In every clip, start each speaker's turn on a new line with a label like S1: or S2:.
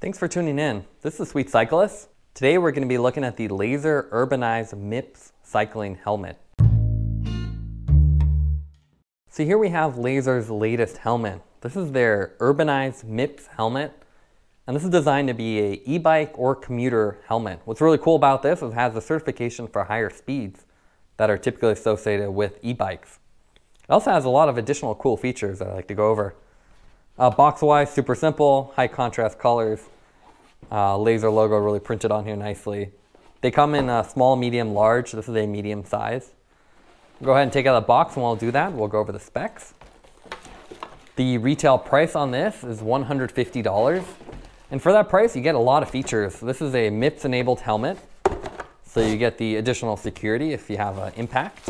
S1: Thanks for tuning in. This is Sweet Cyclist. Today we're going to be looking at the Lazer Urbanize MIPS cycling helmet. So here we have Lazer's latest helmet. This is their Urbanize MIPS helmet. And this is designed to be a e-bike or commuter helmet. What's really cool about this is it has a certification for higher speeds that are typically associated with e-bikes. It also has a lot of additional cool features that I like to go over. Uh, box-wise, super simple, high contrast colors. Uh, Lazer logo really printed on here nicely. They come in a small, medium, large. This is a medium size. Go ahead and take out the box and we'll do that. We'll go over the specs. The retail price on this is $150. And for that price, you get a lot of features. This is a MIPS enabled helmet. So you get the additional security if you have an impact.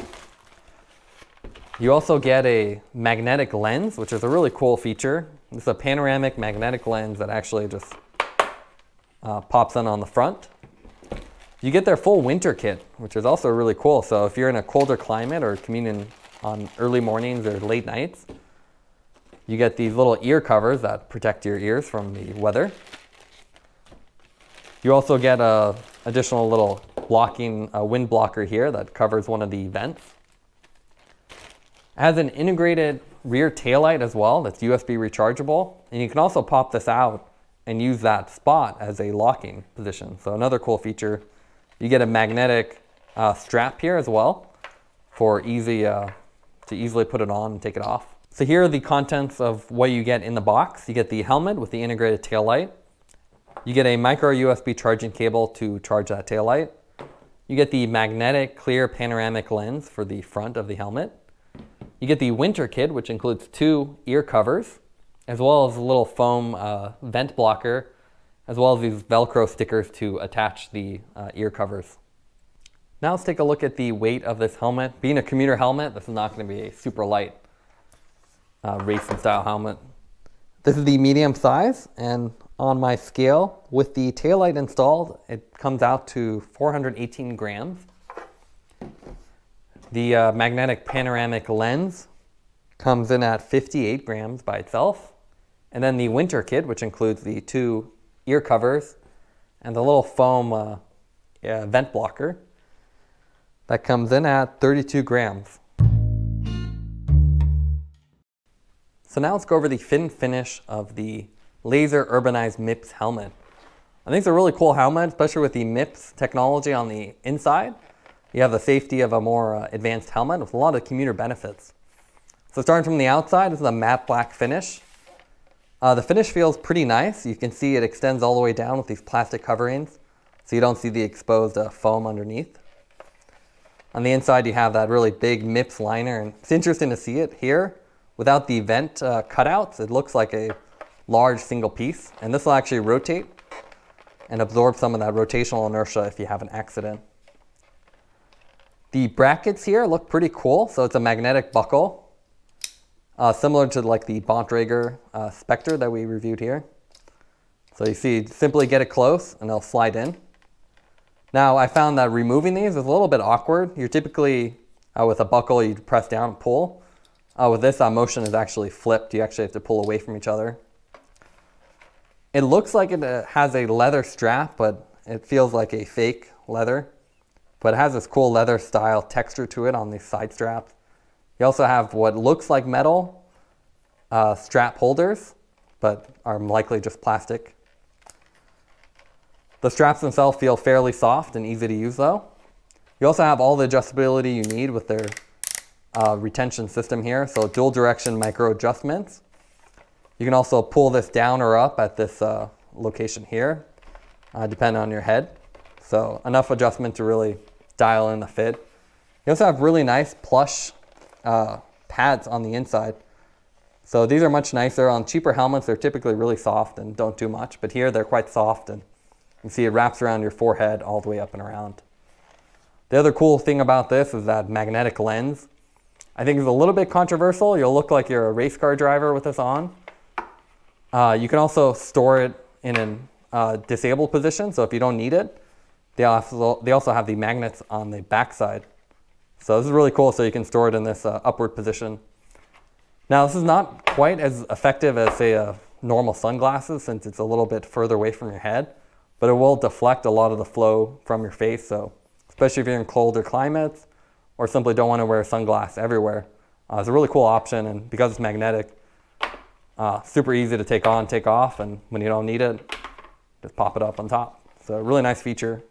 S1: You also get a magnetic lens, which is a really cool feature. It's a panoramic magnetic lens that actually just uh, pops in on the front. You get their full winter kit, which is also really cool. So if you're in a colder climate or commuting on early mornings or late nights, you get these little ear covers that protect your ears from the weather. You also get a additional little blocking uh, wind blocker here that covers one of the vents. It has an integrated rear taillight as well that's USB rechargeable. And you can also pop this out and use that spot as a locking position. So another cool feature, you get a magnetic uh, strap here as well for easy uh, to easily put it on and take it off. So here are the contents of what you get in the box. You get the helmet with the integrated tail light. You get a micro USB charging cable to charge that tail light. You get the magnetic clear panoramic lens for the front of the helmet. You get the winter kit, which includes two ear covers, as well as a little foam uh, vent blocker, as well as these Velcro stickers to attach the uh, ear covers. Now let's take a look at the weight of this helmet. Being a commuter helmet, this is not going to be a super light uh, racing style helmet. This is the medium size, and on my scale, with the taillight installed, it comes out to 418 grams. The uh, magnetic panoramic lens comes in at 58 grams by itself. And then the winter kit, which includes the two ear covers and the little foam uh, vent blocker, that comes in at 32 grams. So now let's go over the fit and finish of the Lazer Urbanize MIPS helmet. I think it's a really cool helmet, especially with the MIPS technology on the inside. You have the safety of a more uh, advanced helmet with a lot of commuter benefits. So starting from the outside, this is a matte black finish. Uh, the finish feels pretty nice. You can see it extends all the way down with these plastic coverings, so you don't see the exposed uh, foam underneath. On the inside, you have that really big MIPS liner, and it's interesting to see it here. Without the vent uh, cutouts, it looks like a large single piece, and this will actually rotate and absorb some of that rotational inertia if you have an accident. The brackets here look pretty cool. So it's a magnetic buckle, uh, similar to like the Bontrager uh, Spectre that we reviewed here. So you see, simply get it close and they'll slide in. Now I found that removing these is a little bit awkward. You're typically, uh, with a buckle, you press down and pull. Uh, with this, motion is actually flipped. You actually have to pull away from each other. It looks like it uh, has a leather strap, but it feels like a fake leather but it has this cool leather style texture to it on these side straps. You also have what looks like metal uh, strap holders, but are likely just plastic. The straps themselves feel fairly soft and easy to use though. You also have all the adjustability you need with their uh, retention system here. So dual direction micro adjustments. You can also pull this down or up at this uh, location here, uh, depending on your head. So enough adjustment to really dial in the fit. You also have really nice plush uh, pads on the inside. So these are much nicer. On cheaper helmets, they're typically really soft and don't do much, but here they're quite soft and you see it wraps around your forehead all the way up and around. The other cool thing about this is that magnetic lens. I think it's a little bit controversial. You'll look like you're a race car driver with this on. Uh, you can also store it in a uh, disabled position, so if you don't need it, they also, they also have the magnets on the backside. So this is really cool, so you can store it in this uh, upward position. Now this is not quite as effective as say a normal sunglasses since it's a little bit further away from your head, but it will deflect a lot of the flow from your face. So, especially if you're in colder climates or simply don't want to wear sunglasses everywhere, uh, it's a really cool option. And because it's magnetic, uh, super easy to take on, take off, and when you don't need it, just pop it up on top. So, a really nice feature.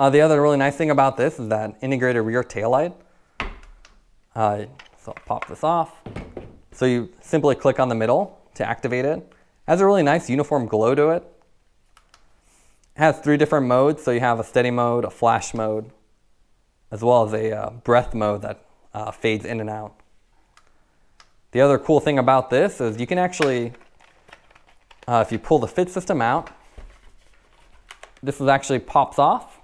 S1: Uh, the other really nice thing about this is that integrated rear tail light. Uh, so I'll pop this off. So you simply click on the middle to activate it. it. Has a really nice uniform glow to it. It has three different modes. So you have a steady mode, a flash mode, as well as a uh, breath mode that uh, fades in and out. The other cool thing about this is you can actually, uh, if you pull the fit system out, this is actually pops off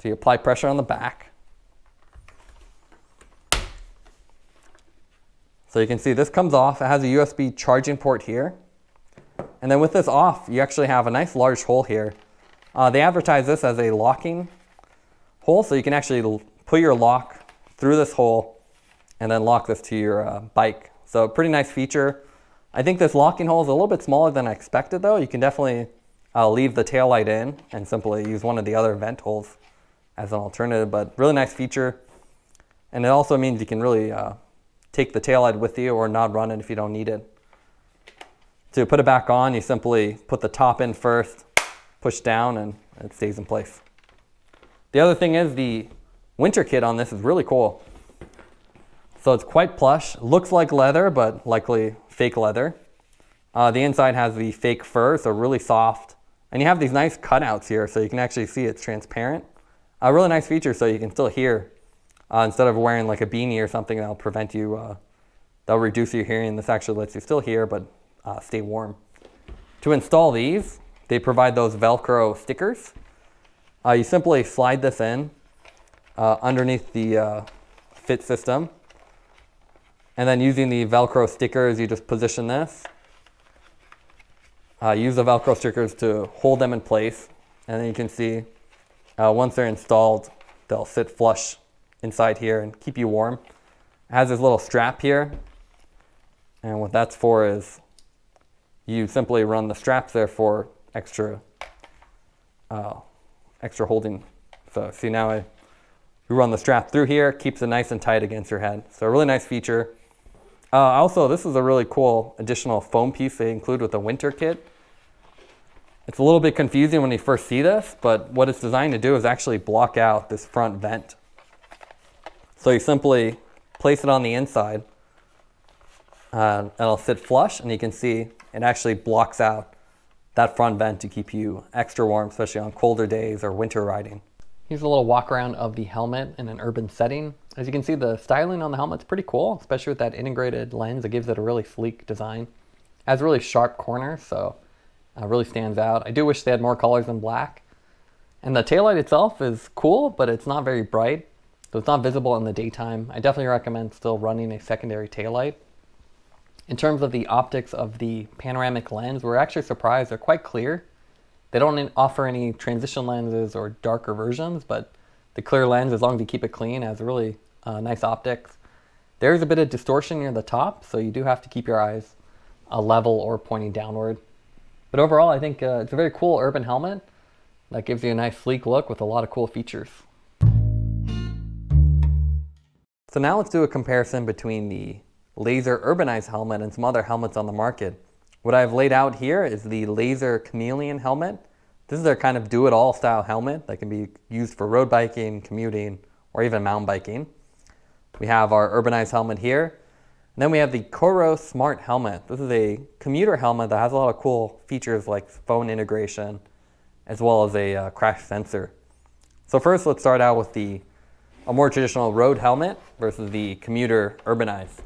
S1: so you apply pressure on the back. So you can see this comes off. It has a USB charging port here. And then with this off, you actually have a nice large hole here. Uh, they advertise this as a locking hole, so you can actually put your lock through this hole and then lock this to your uh, bike. So pretty nice feature. I think this locking hole is a little bit smaller than I expected though. You can definitely uh, leave the tail light in and simply use one of the other vent holes as an alternative, but really nice feature. And it also means you can really uh, take the tail taillight with you or not run it if you don't need it. To put it back on, you simply put the top in first, push down, and it stays in place. The other thing is the winter kit on this is really cool. So it's quite plush, looks like leather, but likely fake leather. Uh, the inside has the fake fur, so really soft. And you have these nice cutouts here, so you can actually see it's transparent. A really nice feature so you can still hear uh, instead of wearing like a beanie or something that'll prevent you, uh, that'll reduce your hearing. This actually lets you still hear but uh, stay warm. To install these, they provide those Velcro stickers. Uh, you simply slide this in uh, underneath the uh, fit system. And then using the Velcro stickers, you just position this. use the Velcro stickers to hold them in place. And then you can see uh, once they're installed, they'll sit flush inside here and keep you warm. It has this little strap here. And what that's for is you simply run the straps there for extra uh, extra holding. So see now I you run the strap through here, keeps it nice and tight against your head. So a really nice feature. Uh, also, this is a really cool additional foam piece they include with the winter kit. It's a little bit confusing when you first see this, but what it's designed to do is actually block out this front vent. So you simply place it on the inside uh, and it'll sit flush and you can see it actually blocks out that front vent to keep you extra warm, especially on colder days or winter riding. Here's a little walk around of the helmet in an urban setting. As you can see, the styling on the helmet's pretty cool, especially with that integrated lens. It gives it a really sleek design. It has really sharp corners, so uh, really stands out. I do wish they had more colors than black. And the taillight itself is cool, but it's not very bright. So it's not visible in the daytime. I definitely recommend still running a secondary taillight. In terms of the optics of the panoramic lens, we're actually surprised they're quite clear. They don't offer any transition lenses or darker versions, but the clear lens, as long as you keep it clean, has really uh, nice optics. There's a bit of distortion near the top, so you do have to keep your eyes uh, level or pointing downward. But overall, I think uh, it's a very cool urban helmet that gives you a nice sleek look with a lot of cool features. So now let's do a comparison between the Lazer Urbanize helmet and some other helmets on the market. What I've laid out here is the Lazer Chameleon helmet. This is their kind of do-it-all style helmet that can be used for road biking, commuting, or even mountain biking. We have our Urbanize helmet here, and then we have the Coros Smart Helmet. This is a commuter helmet that has a lot of cool features like phone integration, as well as a uh, crash sensor. So first, let's start out with the a more traditional road helmet versus the commuter Urbanize.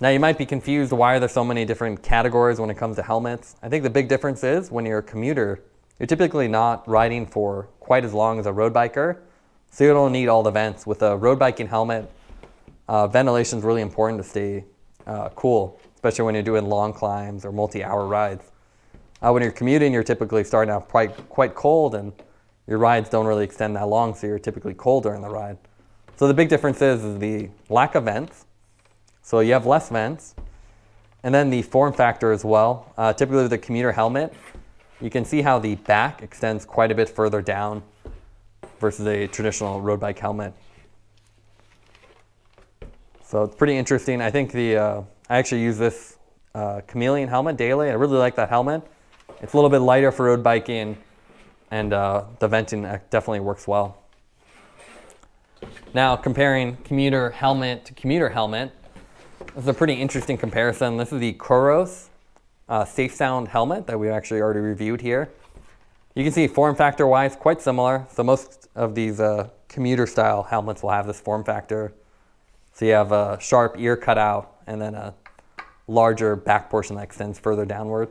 S1: Now you might be confused, why are there so many different categories when it comes to helmets? I think the big difference is when you're a commuter, you're typically not riding for quite as long as a road biker, so you don't need all the vents. With a road biking helmet, uh, ventilation is really important to stay uh, cool, especially when you're doing long climbs or multi-hour rides. Uh, when you're commuting, you're typically starting out quite, quite cold and your rides don't really extend that long, so you're typically cold during the ride. So the big difference is, is the lack of vents. So you have less vents. And then the form factor as well. Uh, typically with the commuter helmet, you can see how the back extends quite a bit further down versus a traditional road bike helmet. So it's pretty interesting. I think the, uh, I actually use this uh, chameleon helmet daily. I really like that helmet. It's a little bit lighter for road biking and uh, the venting definitely works well. Now comparing commuter helmet to commuter helmet, this is a pretty interesting comparison. This is the Coros uh, Safe Sound helmet that we actually already reviewed here. You can see form factor wise quite similar. So most of these uh, commuter style helmets will have this form factor. So you have a sharp ear cutout and then a larger back portion that extends further downward.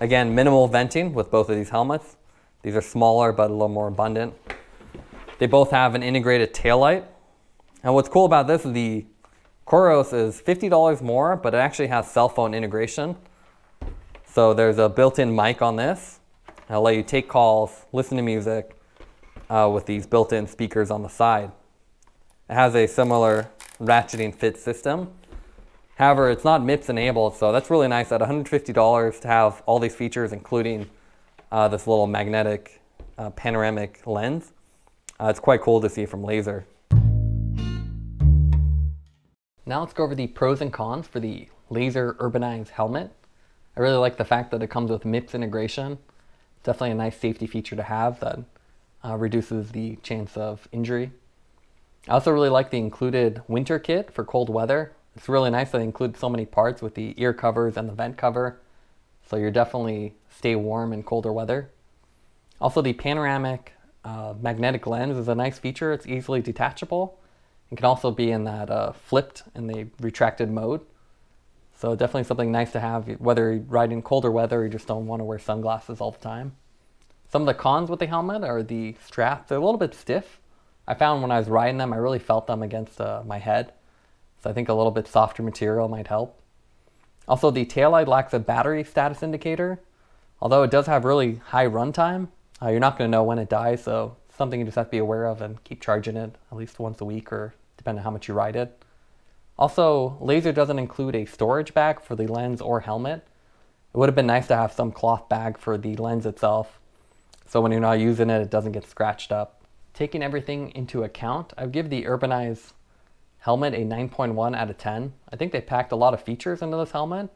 S1: Again, minimal venting with both of these helmets. These are smaller but a little more abundant. They both have an integrated tail light. And what's cool about this is the Coros is $50 more, but it actually has cell phone integration. So there's a built-in mic on this. It'll let you take calls, listen to music uh, with these built-in speakers on the side. It has a similar ratcheting fit system. However, it's not MIPS enabled, so that's really nice at $150 to have all these features, including uh, this little magnetic uh, panoramic lens. Uh, it's quite cool to see from Lazer. Now let's go over the pros and cons for the Lazer Urbanize helmet. I really like the fact that it comes with MIPS integration. Definitely a nice safety feature to have that uh, reduces the chance of injury. I also really like the included winter kit for cold weather. It's really nice that they include so many parts with the ear covers and the vent cover. So you're definitely stay warm in colder weather. Also the panoramic uh, magnetic lens is a nice feature. It's easily detachable and can also be in that uh, flipped and the retracted mode. So definitely something nice to have, whether you ride in colder weather or you just don't want to wear sunglasses all the time. Some of the cons with the helmet are the straps. They're a little bit stiff. I found when I was riding them, I really felt them against uh, my head. So I think a little bit softer material might help. Also, the taillight lacks a battery status indicator. Although it does have really high runtime, uh, you're not going to know when it dies, so something you just have to be aware of and keep charging it at least once a week or depending on how much you ride it. Also, Lazer doesn't include a storage bag for the lens or helmet. It would have been nice to have some cloth bag for the lens itself, so when you're not using it, it doesn't get scratched up. Taking everything into account, I would give the Urbanize helmet a 9.1 out of 10. I think they packed a lot of features into this helmet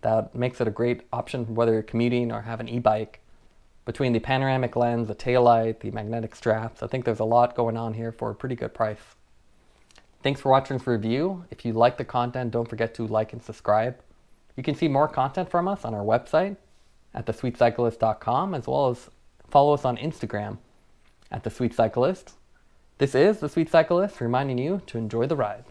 S1: that makes it a great option whether you're commuting or have an e-bike between the panoramic lens, the tail light, the magnetic straps. I think there's a lot going on here for a pretty good price. Thanks for watching this review. If you like the content, don't forget to like and subscribe. You can see more content from us on our website at thesweetcyclist.com as well as follow us on Instagram at The Sweet Cyclist. This is The Sweet Cyclist reminding you to enjoy the ride.